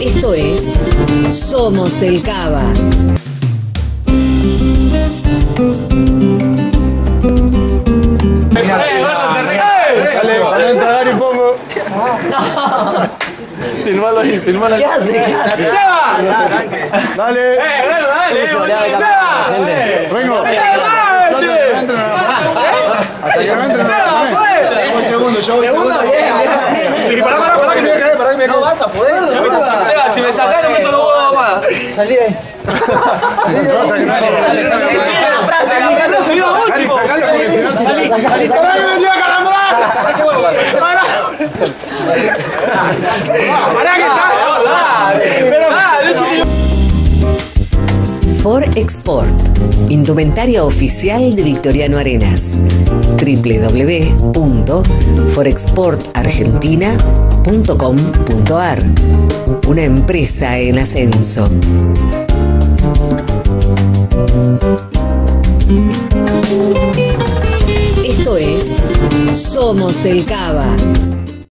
Esto es Somos el Cava. Dale, dale. Filmalo ahí, filmalo ahí. ¿Qué hace? ¿Qué hace? ¡Seba! Dale. ¡Eh, dale, dale! ¡Seba! Vengo. ¡Adelante! Hasta que no entre. ¡Seba, pues! Un segundo, yo voy segundo. Sí, que me. No vas a poder. Seba, si me sacás no meto los huevos. Salí de ahí. Hasta que no entre. La frase, la frase soy yo último. Sacalo porque si no se- Pará, que me dio calambrada. Pará. Pará, que está. Ah, de hecho, For Export, indumentaria oficial de Victoriano Arenas. www.forexportargentina.com.ar Una empresa en ascenso. Esto es Somos el Cava.